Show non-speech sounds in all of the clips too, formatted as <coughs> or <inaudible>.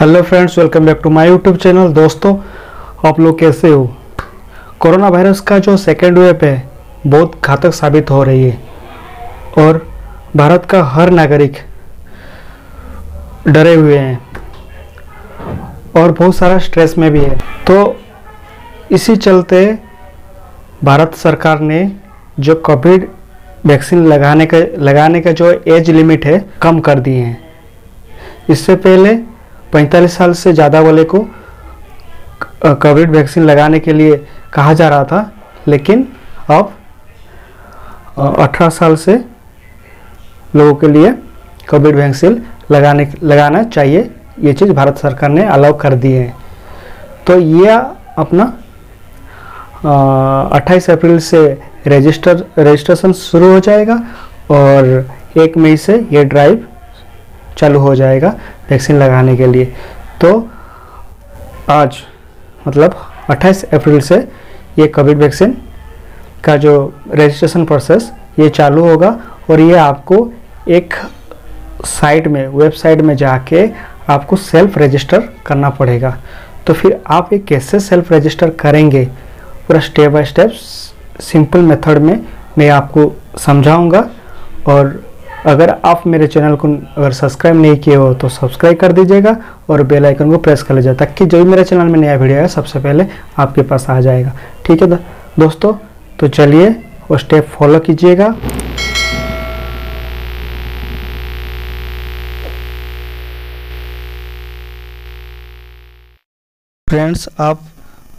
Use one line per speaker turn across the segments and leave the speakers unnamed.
Hello friends welcome back to my YouTube channel दोस्तों, आप लोग कैसे हो? कोरोना वायरस का जो सेकेंड वेव है, बहुत घातक साबित हो रही है। और भारत का हर नागरिक डरे हुए हैं। और बहुत सारा स्ट्रेस में भी है। तो इसी चलते भारत सरकार ने जो कोविड वैक्सीन लगाने का लगाने का जो एज लिमिट है, कम कर दिए हैं। इससे पहले 45 साल से ज़्यादा वाले को कोविड वैक्सीन लगाने के लिए कहा जा रहा था, लेकिन अब 18 साल से लोगों के लिए कोविड वैक्सीन लगाने, लगाना चाहिए। ये चीज़ भारत सरकार ने अलाउ कर दी है। तो ये अपना अट्ठाईस अप्रैल से रजिस्टर रजिस्ट्रेशन शुरू हो जाएगा और एक मई से ये ड्राइव चालू हो जाएगा। वैक्सीन लगाने के लिए। तो आज मतलब 28 अप्रैल से ये कोविड वैक्सीन का जो रजिस्ट्रेशन प्रोसेस ये चालू होगा और ये आपको एक साइट में वेबसाइट में जाके आपको सेल्फ रजिस्टर करना पड़ेगा। तो फिर आप ये कैसे सेल्फ रजिस्टर करेंगे पूरा step by step simple method में मैं आपको समझाऊँगा और अगर आप मेरे चैनल को अगर सब्सक्राइब नहीं किए हो तो सब्सक्राइब कर दीजिएगा और बेल आइकन को प्रेस कर लीजिए ताकि जो भी मेरे चैनल में नया वीडियो है सबसे पहले आपके पास आ जाएगा। ठीक है दोस्तों तो चलिए वो स्टेप फॉलो कीजिएगा। फ्रेंड्स, आप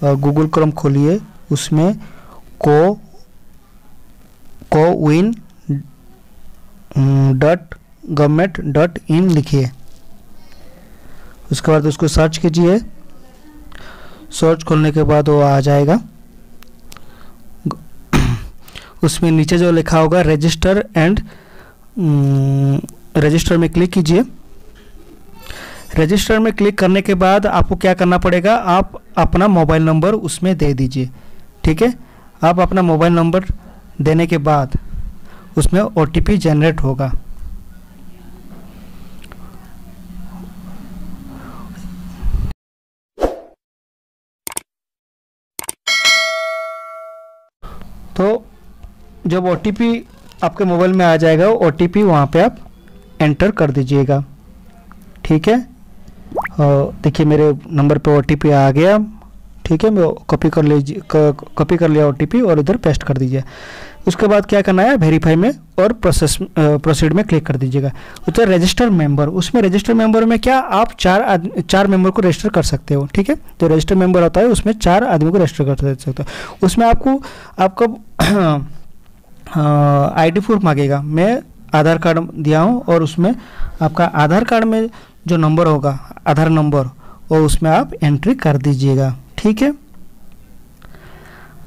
गूगल क्रोम खोलिए, उसमें को को win dot government dot in लिखिए। उसके बाद उसको सर्च कीजिए। सर्च खोलने के बाद वो आ जाएगा। <coughs> उसमें नीचे जो लिखा होगा रजिस्टर एंड रजिस्टर में क्लिक कीजिए। रजिस्टर में क्लिक करने के बाद आपको क्या करना पड़ेगा? आप अपना मोबाइल नंबर उसमें दे दीजिए। ठीक है? आप अपना मोबाइल नंबर देने के बाद उसमें ओटीपी जनरेट होगा। तो जब ओटीपी आपके मोबाइल में आ जाएगा ओ टी पी वहाँ पर आप एंटर कर दीजिएगा। ठीक है? देखिए मेरे नंबर पे ओटीपी आ गया। ठीक है मैं कॉपी कर लीजिए कॉपी कर लिया ओटीपी और इधर पेस्ट कर दीजिए। उसके बाद क्या करना है वेरीफाई में और प्रोसेस प्रोसीड में क्लिक कर दीजिएगा। उसके रजिस्टर मेंबर उसमें रजिस्टर मेंबर में क्या आप चार चार मेंबर को रजिस्टर कर सकते हो, ठीक है? तो रजिस्टर मेंबर होता है, उसमें चार आदमी को रजिस्टर कर सकते हो। उसमें आपको, आपका आईडी प्रूफ मांगेगा। मैं आधार कार्ड दिया हूँ और उसमें आपका आधार कार्ड में जो नंबर होगा, आधार नंबर वो उसमें आप एंट्री कर दीजिएगा। ठीक है?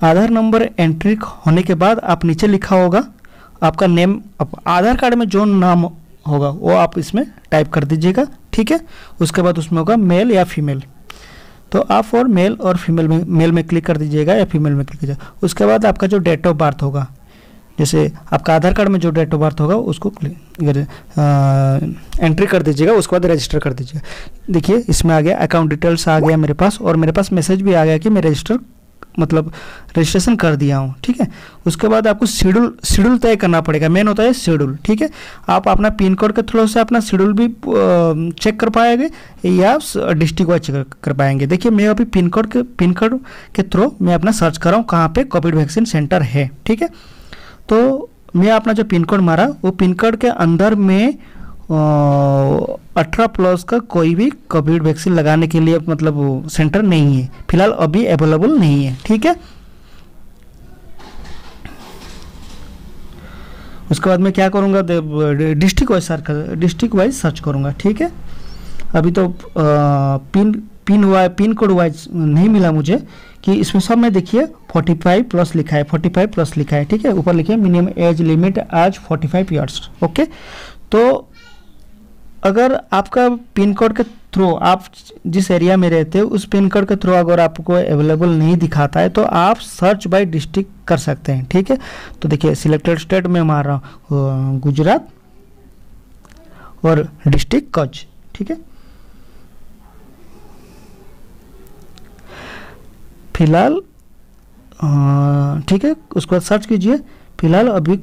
आधार नंबर एंट्री होने के बाद आप नीचे लिखा होगा, आपका नेम आप आधार कार्ड में जो नाम होगा, वो आप इसमें टाइप कर दीजिएगा, ठीक है? उसके बाद उसमें होगा मेल या फीमेल तो आप और मेल और फीमेल में मेल में क्लिक कर दीजिएगा या फीमेल में क्लिक कीजिएगा उसके बाद आपका जो डेट ऑफ़ बर्थ होगा जैसे आपका आधार कार्ड में जो डेट ऑफ़ बर्थ होगा, उसको एंट्री कर दीजिएगा, उसके बाद रजिस्टर कर दीजिएगा देखिए, इसमें आ गया अकाउंट डिटेल्स आ गया मेरे पास, और मेरे पास मैसेज भी आ गया कि मैं रजिस्टर मतलब रजिस्ट्रेशन कर दिया हूँ, ठीक है? उसके बाद आपको शेड्यूल शेड्यूल तय करना पड़ेगा। मेन होता है शेड्यूल, ठीक है? आप अपना पिन कोड के थ्रू से अपना शेड्यूल भी चेक कर पाएँगे, या डिस्ट्रिक्ट वाइज चेक कर पाएँगे। देखिए, मैं अभी पिन कोड के पिन कोड के थ्रू मैं अपना सर्च कर रहा हूँ, कहाँ पर कोविड वैक्सीन सेंटर है, ठीक है? तो मैं अपना जो पिन कोड मारा वो पिन कोड के अंदर में अठारह प्लस का कोई भी कोविड वैक्सीन लगाने के लिए मतलब सेंटर नहीं है। फ़िलहाल अभी अवेलेबल नहीं है ठीक है? उसके बाद मैं क्या करूँगा district wise search district wise search करूँगा ठीक है? अभी तो आ, pin pin wise pin code wise नहीं मिला मुझे कि इसमें सब में देखिए 45 प्लस लिखा है 45 प्लस लिखा है, ठीक है? ऊपर लिखिए मिनिमम एज लिमिट आज 45 ईयर्स ओके तो अगर आपका पिन कोड के थ्रू आप जिस एरिया में रहते हो, उस पिन कोड के थ्रू अगर आपको अवेलेबल नहीं दिखाता है तो आप सर्च बाय डिस्ट्रिक्ट कर सकते हैं, ठीक है? तो देखिए सिलेक्टेड स्टेट में मार रहा हूँ गुजरात और डिस्ट्रिक्ट कच्छ, ठीक है? फ़िलहाल ठीक है, उसके बाद सर्च कीजिए। फ़िलहाल अभी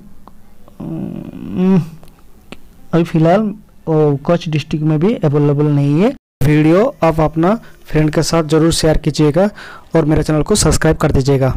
अभी फ़िलहाल कच्छ डिस्ट्रिक्ट में भी अवेलेबल नहीं है। वीडियो आप अपना फ्रेंड के साथ ज़रूर शेयर कीजिएगा और मेरे चैनल को सब्सक्राइब कर दीजिएगा।